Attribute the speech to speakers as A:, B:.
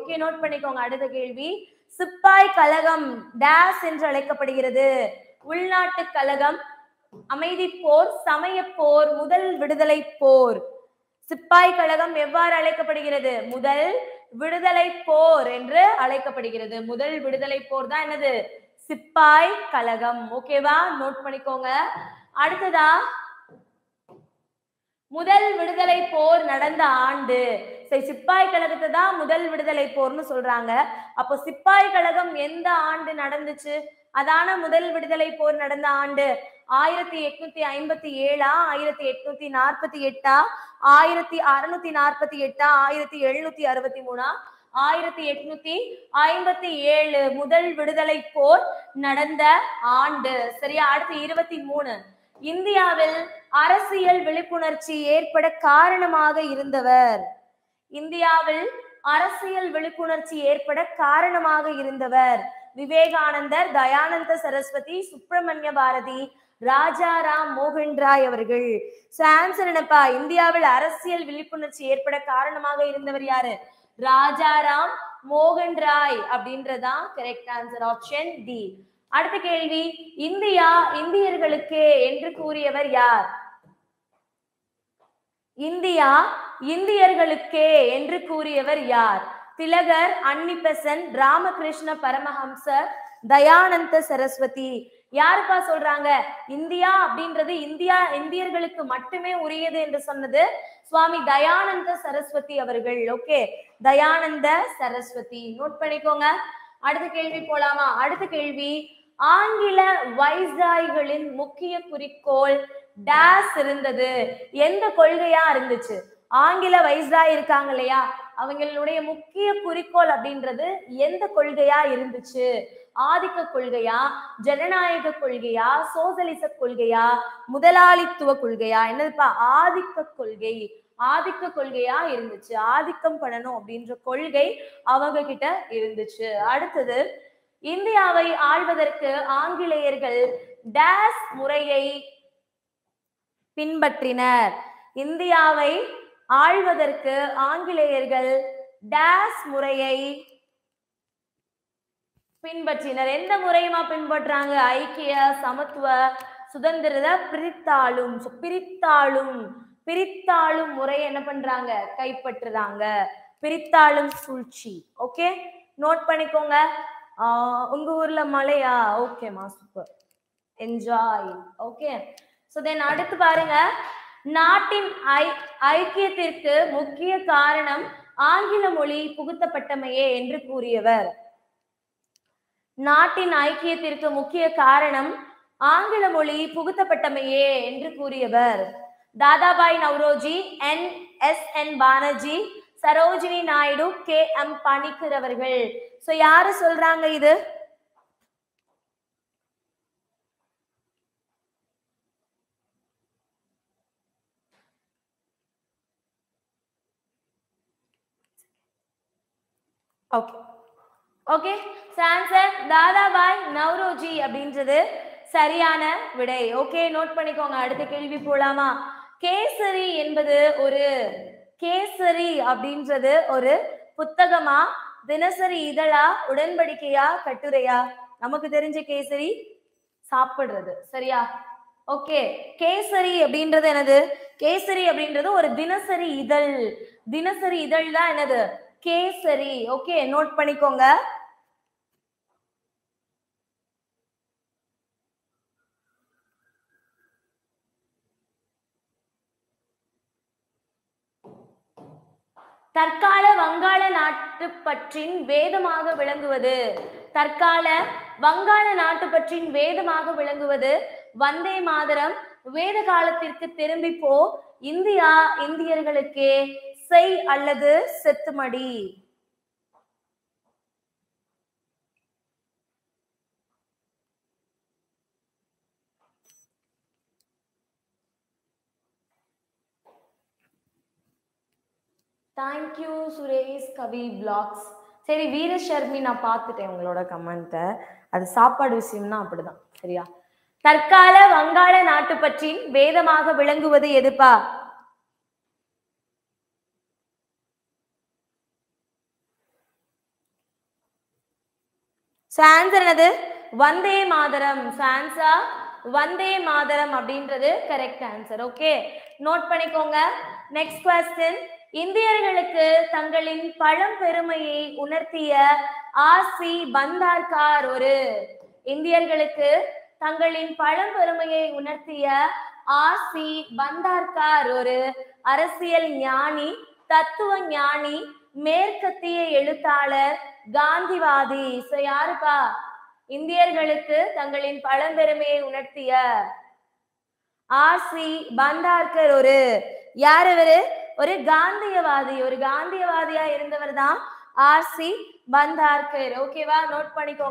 A: Okay note பண்ணிக்கோங்க. அடுத்த கேள்வி. சிப்பாய் கழகம் டேஸ் என்று அழைக்கப்படுகிறது. உள்நாட்டு கழகம் அமைதி போர் சமய போர் முதல் விடுதலை போர். சிப்பாய் கழகம் எவ்வாறு அழைக்கப்படுகிறது? முதல் விடுதலை போர் என்று அழைக்கப்படுகிறது. முதல் விடுதலை போர் தான் என்னது? சிப்பாய் கழகம். ஓகேவா நோட் பண்ணிக்கோங்க. அடுத்ததா முதல் விடுதலை போர் நடந்த ஆண்டு. சரி சிப்பாய் கழகத்தை தான் முதல் விடுதலை போர்னு சொல்றாங்க. அப்போ சிப்பாய் கழகம் எந்த ஆண்டு நடந்துச்சு? அதான முதல் விடுதலை போர் நடந்த ஆண்டு. ஆயிரத்தி எட்நூத்தி ஐம்பத்தி ஏழா? ஆயிரத்தி எட்நூத்தி நாற்பத்தி எட்டா? ஆயிரத்தி அறுநூத்தி நாற்பத்தி எட்டா? ஆயிரத்தி எழுநூத்தி அறுபத்தி மூணா? ஆயிரத்தி எட்நூத்தி ஐம்பத்தி ஏழு முதல் விடுதலை போர் நடந்த ஆண்டு. சரியா? அடுத்து இருபத்தி மூணு. இந்தியாவில் அரசியல் விழிப்புணர்ச்சி ஏற்பட காரணமாக இருந்தவர். இந்தியாவில் அரசியல் விழிப்புணர்ச்சி ஏற்பட காரணமாக இருந்தவர். விவேகானந்தர் தயானந்த சரஸ்வதி சுப்பிரமணிய பாரதி ராஜாராம் மோகன் ராய் அவர்கள். சோ ஆன்சர் என்னப்பா இந்தியாவில் அரசியல் விழிப்புணர்ச்சி ஏற்பட காரணமாக இருந்தவர் யாரு? ராஜாராம் மோகன் ராய் அப்படின்றதான் கரெக்ட் ஆன்சர் ஆப்ஷன் டி அடுத்த கேள்வி இந்தியா இந்தியர்களுக்கு என்று கூறியவர் யார்? இந்தியா இந்தியர்களுக்கே என்று கூறியவர் யார்? திலகர் அன்னிபெசன் ராமகிருஷ்ண பரமஹம்சர் தயானந்த சரஸ்வதி. யாருப்பா சொல்றாங்க? இந்தியா அப்படின்றது இந்தியா இந்தியர்களுக்கு மட்டுமே உரியது என்று சொன்னது சுவாமி தயானந்த சரஸ்வதி அவர்கள். ஓகே தயானந்த சரஸ்வதி. நோட் பண்ணிக்கோங்க. அடுத்த கேள்வி போலாமா? அடுத்த கேள்வி ஆங்கில வைஸ்ராய்களின் முக்கிய குறிக்கோள் டேஸ் இருந்தது. எந்த கொள்கையா இருந்துச்சு? ஆங்கில வைஸ்ராய் இருக்காங்க இல்லையா? அவங்களுடைய முக்கிய குறிக்கோள் அப்படின்றது எந்த கொள்கையா இருந்துச்சு? ஆதிக்க கொள்கையா ஜனநாயக கொள்கையா சோசலிச கொள்கையா முதலாளித்துவ கொள்கையா? என்னதுப்பா? ஆதிக்க கொள்கை. ஆதிக்க கொள்கையா இருந்துச்சு. ஆதிக்கம் பண்ணணும் அப்படின்ற கொள்கை அவங்க கிட்ட இருந்துச்சு. அடுத்தது இந்தியாவை ஆள்வதற்கு ஆங்கிலேயர்கள் டேஸ் முறையை பின்பற்றினர். இந்தியாவை ஆள்வதற்கு ஆங்கிலேயர்கள் டேஸ் முறையை பின்பற்றினர். எந்த முறையுமா பின்பற்றாங்க? ஐக்கிய சமத்துவ சுதந்திரத பிரித்தாளும் பிரித்தாளும் பிரித்தாளும் முறை என்ன பண்றாங்க? கைப்பற்றுறாங்க. பிரித்தாளும் சூழ்ச்சி. ஓகே? நோட் பண்ணிக்கோங்க. உங்க ஊர்ல மழையா? ஓகேமா super enjoy okay so then அடுத்து பாருங்க. நாட்டின் ஐ ஐக்கியத்திற்கு முக்கிய காரணம் ஆங்கில மொழி புகுத்தப்பட்டமையே என்று கூறியவர். நாட்டின் ஐக்கியத்திற்கு முக்கிய காரணம் ஆங்கில மொழி புகுத்தப்பட்டமையே என்று கூறியவர். Dadabhai Naoroji N S N Banerjee Sarojini Naidu K M Panikkar அவர்கள். சோ யாரு சொல்றாங்க இது? Okay okay answer Dadabhai Naoroji அப்படின்றது சரியான விடை. ஓகே நோட் பண்ணிக்கோங்க. அடுத்த கேள்வி போலாமா? கேசரி என்பது ஒரு கேசரி அப்படின்றது ஒரு புத்தகமா தினசரி இதழா உடன்படிக்கையா கட்டுரையா? நமக்கு தெரிஞ்ச கேசரி சாப்பிடுறது சரியா? ஓகே கேசரி அப்படின்றது என்னது? கேசரி அப்படின்றது ஒரு தினசரி இதழ் தினசரி இதழ் தான் என்னது? கேசரி ஓகே நோட் பண்ணிக்கோங்க. தற்கால வங்காள நாட்டுப்பற்றின் வேதமாக விளங்குவது. தற்கால வங்காள நாட்டுப்பற்றின் வேதமாக விளங்குவது. வந்தே மாதரம் வேத காலத்திற்கு திரும்பி போ இந்தியா இந்தியர்களுக்கே செய் அல்லது செத்துமடி. Thank you Suresh Kavi blocks சரி வீரஷர்மி நான் பார்த்துட்டேன் உங்களோட கமெண்ட்டை அது சாப்பாடு விஷயம்னா அப்படிதான் சரியா? தற்கால வங்காள நாட்டு பற்றி வேதமாக விளங்குவது எதுப்பா? ஸோ ஆன்சர் என்னது? வந்தே மாதரம். ஸோ ஆன்சர் வந்தே மாதரம் அப்படின்றது கரெக்ட் ஆன்சர் ஓகே நோட் பண்ணிக்கோங்க. நெக்ஸ்ட் கொஸ்டின் இந்தியர்களுக்கு தங்களின் பழம்பெருமையை உணர்த்திய ஆசி பந்தார்கார் ஒரு இந்தியர்களுக்கு தங்களின் பழம்பெருமையை உணர்த்திய ஆசி பந்தார்கார் ஒரு அரசியல் ஞானி தத்துவ ஞானி மேற்கத்திய எழுத்தாளர் காந்திவாதி. சோ யாருப்பா? இந்தியர்களுக்கு தங்களின் பழம்பெருமையை உணர்த்திய ஆசி பந்தார்கர் ஒரு. யார் இவரு? ஒரு காந்தியவாதி ஒரு காந்தியவாதியா இருந்தவர் தான் ஆர் சி பந்தார்கர். ஓகேவா நோட் பண்ணிக்கோங்க.